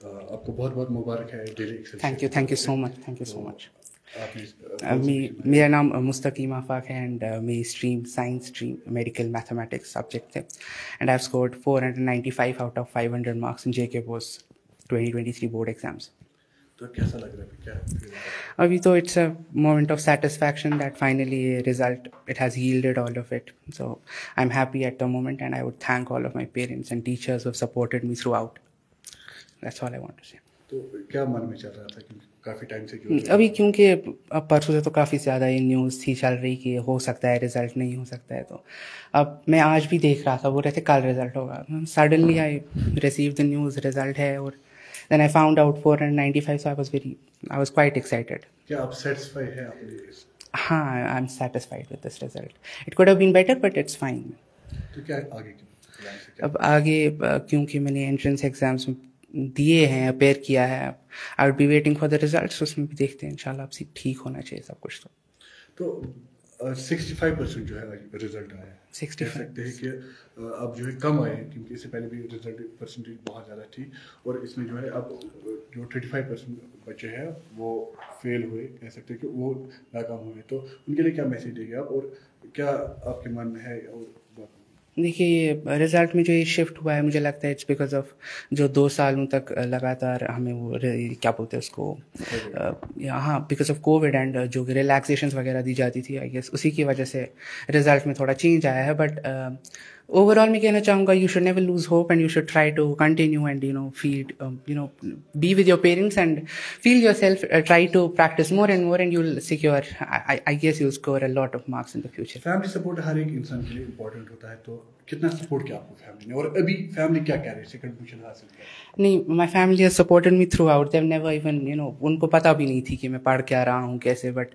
आपको बहुत बहुत मुबारक है daily thank you thank you so much thank you so much मेरा नाम मुस्तकीम आफाक है एंड मेरी stream science stream medical mathematics subject थे and I scored 495 out of 500 marks in JK BOSE 2023 board exams अभी तो it's a moment of satisfaction that finally ये result it has yielded all of it so I am happy at the moment and I would thank all of my parents and teachers who supported me throughout that's all I want to say hmm, अभी क्योंकि अब परसों से तो काफ़ी ज़्यादा ये news थी चल रही कि हो सकता है रिज़ल्ट नहीं हो सकता है तो। अब मैं आज भी देख रहा था वो रहे थे कल रिज़ल्ट होगा। Suddenly I receive the news result है और out four hundred ninety five so I was very I was quite excited क्या आप सेटिस्फाई है इस- हाँ am satisfied with this result it could have been better but it's fine तो क्या आगे अब आगे क्योंकि मैंने एंट्रेंस एग्ज़ाम्स दिए हैं अपेयर किया है I would be waiting for the results उसमें भी देखते हैं इंशाल्लाह अब ठीक होना चाहिए सब कुछ तो। तो सिक्सटी फाइव परसेंट जो है रिज़ल्ट आया है। कह सकते हैं कि अब जो है कम आए हैं क्योंकि इससे पहले भी रिज़ल्ट परसेंटेज बहुत ज़्यादा थी और इसमें जो है अब जो थर्टी फाइव परसेंट बच्चे हैं वो फेल हुए कह सकते हैं कि वो नाकाम हुए। तो उनके लिए क्या मैसेज देगा आप और क्या आपके मन में है और देखिए ये रिज़ल्ट में जो ये शिफ्ट हुआ है मुझे लगता है इट्स बिकॉज़ ऑफ़ जो दो सालों तक लगातार हमें वो क्या बोलते हैं उसको हाँ बिकॉज़ ऑफ़ कोविड एंड जो रिलैक्सेशन वगैरह दी जाती थी आई गेस उसी की वजह से रिज़ल्ट में थोड़ा चेंज आया है बट ओवरऑल मैं कहना चाहूँगा you should never lose hope and you should try to continue and you know feed you know be with your parents and feel your self try to practise more and more and you'll secure I guess you score a lot of marks in the future family support हर एक इंसान के लिए important होता है तो कितना support किया आपको फैमिली ने? और अभी फैमिली क्या कह रही है? सेकंड हासिल किया नहीं my family has supported me throughout they never even you know उनको पता भी नहीं थी कि मैं पढ़ क्या रहा हूँ कैसे बट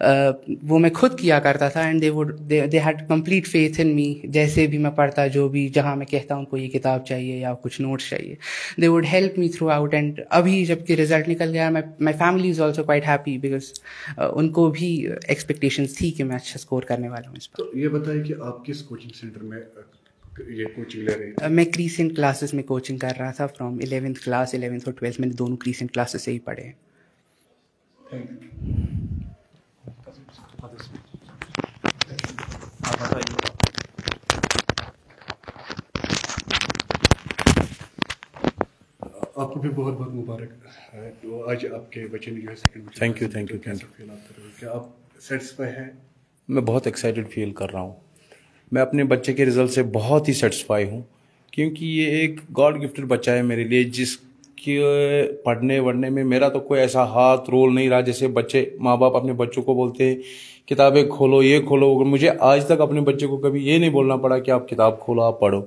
वो मैं खुद किया करता था and they would they had complete faith in me जैसे भी मैं पढ़ता जो भी जहाँ मैं कहता हूँ उनको ये किताब चाहिए या कुछ नोट्स चाहिए। They would help me throughout and अभी जबकि रिज़ल्ट निकल गया my my family is also quite happy because उनको भी एक्सपेक्टेशंस थी कि मैं अच्छा स्कोर करने वाला हूँ इस पर तो ये बताइए कि आप किस कोचिंग सेंटर में ये कोचिंग ले रहे हैं मैं क्रीसेंट क्लासेस में कोचिंग कर रहा था फ्रॉम इलेवेंथ क्लास इलेवेंथ और ट्वेल्थ मैंने दोनों क्रीसेंट क्लासेस से ही पढ़े हैं। थैंक यू आप बताइए आपको भी बहुत बहुत मुबारक आज आपके बच्चे ने जो है सेकंड कैसा फील आप कर रहे? हो क्या आप सेटिस्फाई हैं? मैं बहुत एक्साइटेड फील कर रहा हूँ। मैं अपने बच्चे के रिज़ल्ट से बहुत ही सेटिस्फाई हूँ क्योंकि ये एक गॉड गिफ्टेड बच्चा है मेरे लिए जिसके पढ़ने वढ़ने में मेरा तो कोई ऐसा हाथ रोल नहीं रहा जैसे बच्चे माँ बाप अपने बच्चों को बोलते हैं किताबें खोलो ये खोलो मुझे आज तक अपने बच्चे को कभी ये नहीं बोलना पड़ा कि आप किताब खोलो आप पढ़ो।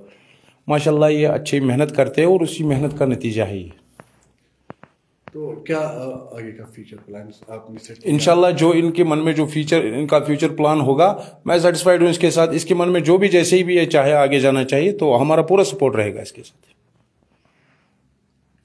माशाल्लाह ये अच्छी मेहनत करते हैं और उसी मेहनत का नतीजा है ये। तो क्या आगे का फ्यूचर प्लान आपने सेट इनशाला जो इनके मन में जो फ्यूचर इनका फ्यूचर प्लान होगा मैं सेटिस्फाइड हूँ इसके साथ। इसके मन में जो भी जैसे ही भी ये चाहे आगे जाना चाहिए तो हमारा पूरा सपोर्ट रहेगा इसके साथ।